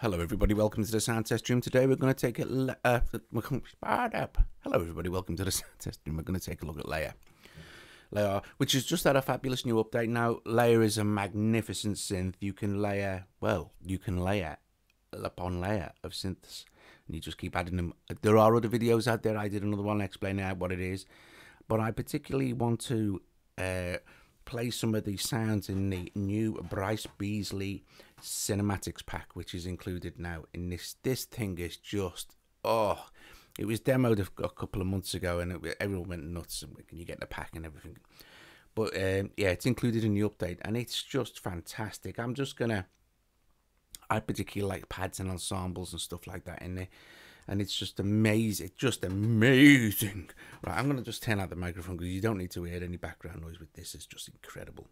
Hello, everybody. Welcome to the sound test room. Today, we're going to take a uh, up. Hello, everybody. Welcome to the sound test room. We're going to take a look at LayR. LayR, which has just had a fabulous new update. Now, LayR is a magnificent synth. You can layer, well, you can layer upon layer of synths, and you just keep adding them. There are other videos out there. I did another one explaining what it is, but I particularly want to. Uh, play some of these sounds in the new Bryce Beasley cinematics pack, which is included now in this. This thing is just oh, it was demoed a, a couple of months ago, and it, everyone went nuts. And can you get the pack and everything? But um, yeah, it's included in the update, and it's just fantastic. I'm just gonna. I particularly like pads and ensembles and stuff like that in there and it's just amazing, just amazing. Right, I'm gonna just turn out the microphone because you don't need to hear any background noise with this. It's just incredible.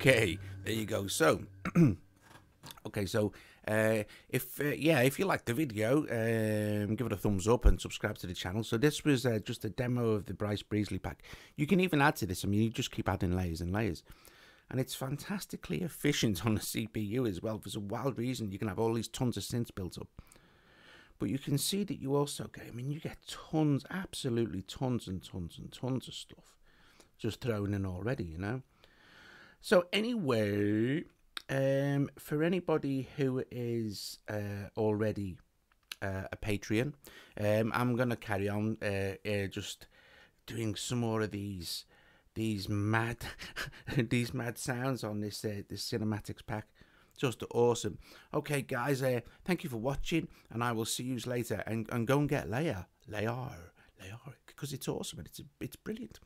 Okay, there you go. So, okay, so uh, if uh, yeah, if you like the video, um, give it a thumbs up and subscribe to the channel. So this was uh, just a demo of the Bryce Breesley pack. You can even add to this. I mean, you just keep adding layers and layers. And it's fantastically efficient on the CPU as well. For some wild reason, you can have all these tons of synths built up. But you can see that you also get, I mean, you get tons, absolutely tons and tons and tons of stuff just thrown in already, you know. So anyway, um, for anybody who is uh, already uh, a Patreon, um, I'm gonna carry on uh, uh just doing some more of these these mad these mad sounds on this uh, this cinematics pack. Just awesome. Okay, guys, uh, thank you for watching, and I will see you later. And, and go and get LayR, LayR, LayR, because it's awesome and it's it's brilliant.